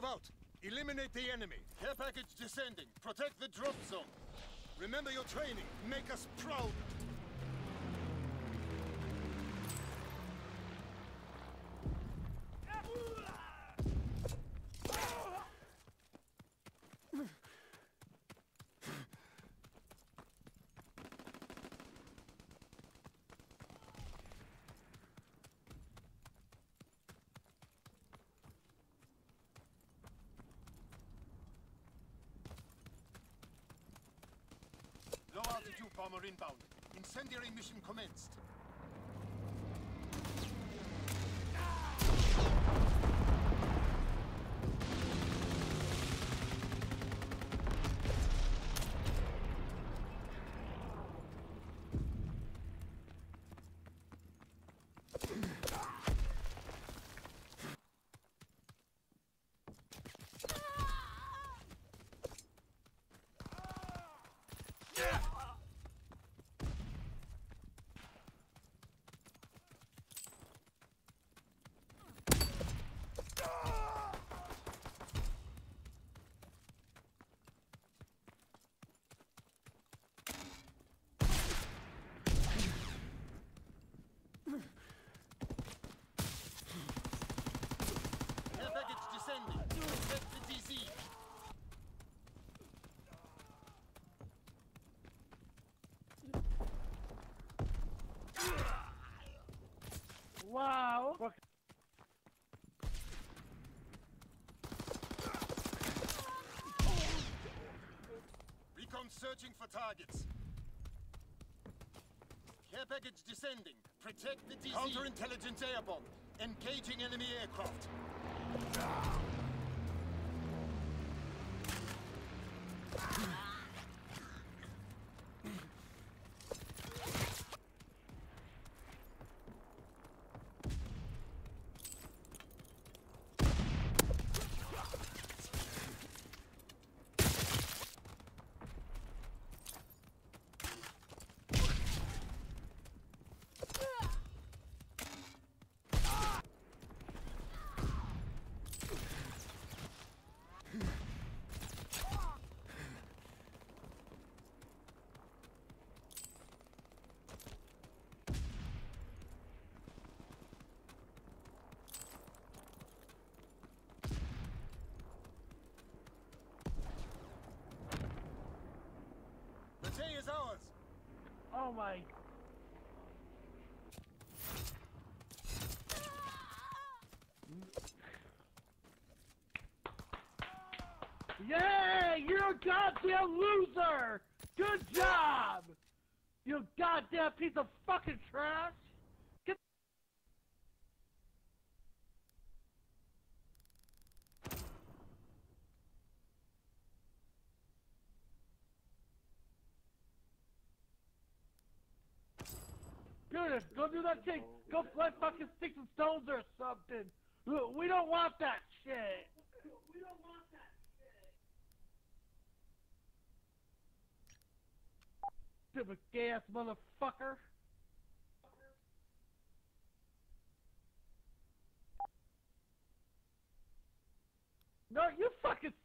Move out. Eliminate the enemy. Care package descending. Protect the drop zone. Remember your training. Make us proud. Low altitude bomber inbound. Incendiary mission commenced. Care package descending. Protect the DZ. Wow. Fuck. Recon searching for targets. Care package descending. Protect the DZ. Counterintelligence airborne. Engaging enemy aircraft. Day is ours. Oh my. Yeah, you're a goddamn loser! Good job! You goddamn piece of fucking trash! Go do that thing. Go plant fucking sticks and stones or something. We don't want that shit. We don't want that shit. Stupid gay ass motherfucker. No, you fuck